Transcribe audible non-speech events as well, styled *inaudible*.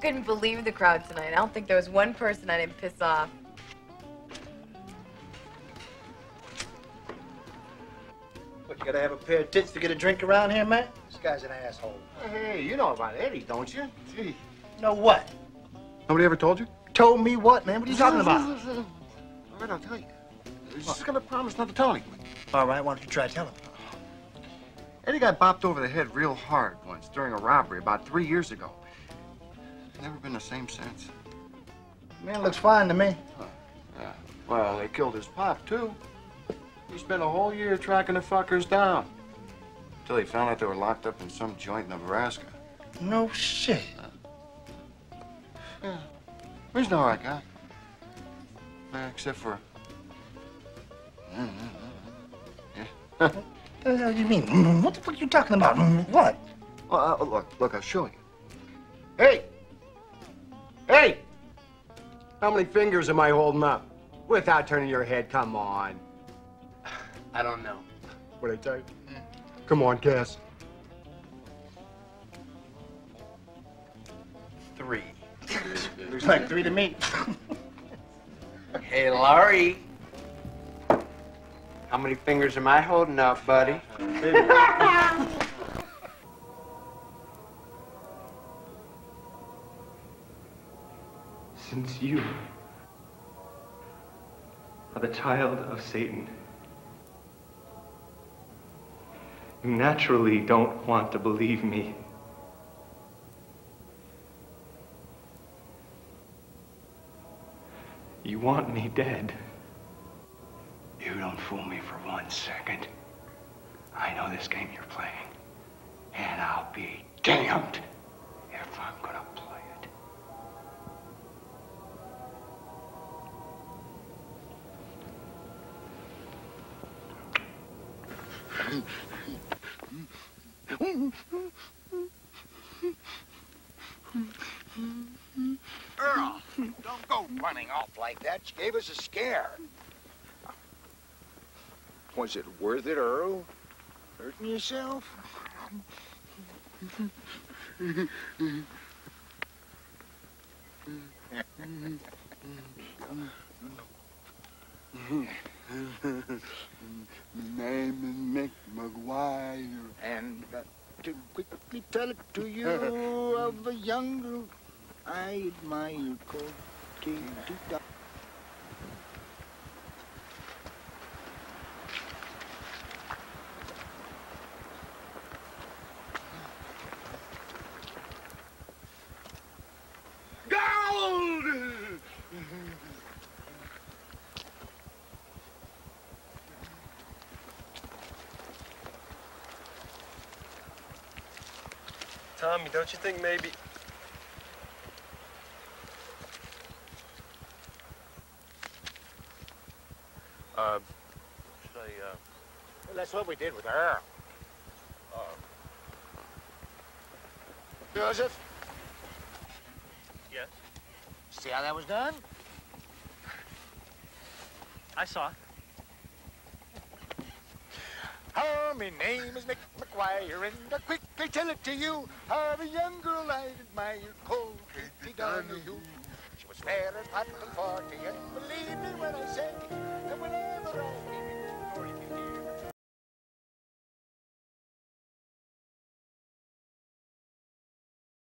I couldn't believe the crowd tonight. I don't think there was one person I didn't piss off. What, you gotta have a pair of tits to get a drink around here, man? This guy's an asshole. Hey, you know about Eddie, don't you? Gee. know what? Nobody ever told you? Told me what, man? What are you talking about? All right, I'll tell you. You're just gonna promise not to tell anyone. All right, why don't you try telling him? Eddie got bopped over the head real hard once during a robbery about three years ago. Never been the same since. Man, looks fine to me. Yeah. Well, they killed his pop, too. He spent a whole year tracking the fuckers down. Until he found out they were locked up in some joint in Nebraska. No shit. Yeah. He's an all right guy. Yeah, except for... Yeah. *laughs* What the hell do you mean? What the fuck are you talking about? What? Well, uh, look, look, I'll show you. Hey! How many fingers am I holding up? Without turning your head, come on. *sighs* I don't know. What I tell you? Mm. Come on, Cass. Three. *laughs* Looks like three to me. *laughs* Hey, Laurie. How many fingers am I holding up, buddy? *laughs* Since you are the child of Satan, you naturally don't want to believe me. You want me dead. You don't fool me for one second. I know this game you're playing. And I'll be damned Earl, don't go running off like that. You gave us a scare. Was it worth it, Earl? Hurting yourself? *laughs* My *laughs* name is Mick McGuire. And uh, to quickly tell it to you *laughs* of a young I admire called Tommy, don't you think maybe. Uh, should I, uh. Well, that's what we did with Earl. Joseph, Yes? see how that was done? I saw. Oh, my name is Mick McGuire, and I quickly tell it to you of a young girl I admire called Katie Donahue. She was fair and hot and forty, and believe me when I say that whenever I